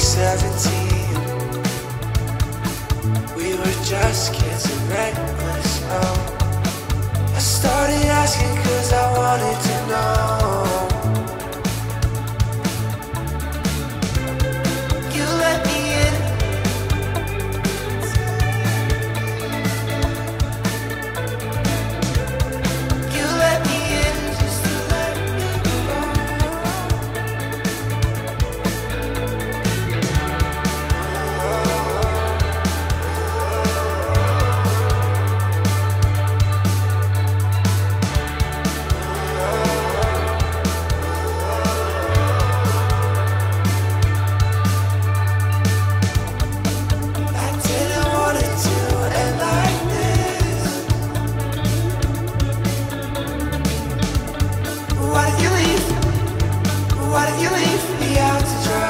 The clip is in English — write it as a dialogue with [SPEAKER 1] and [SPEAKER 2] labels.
[SPEAKER 1] 17 We were just kids and reckless, oh I relief, the odds are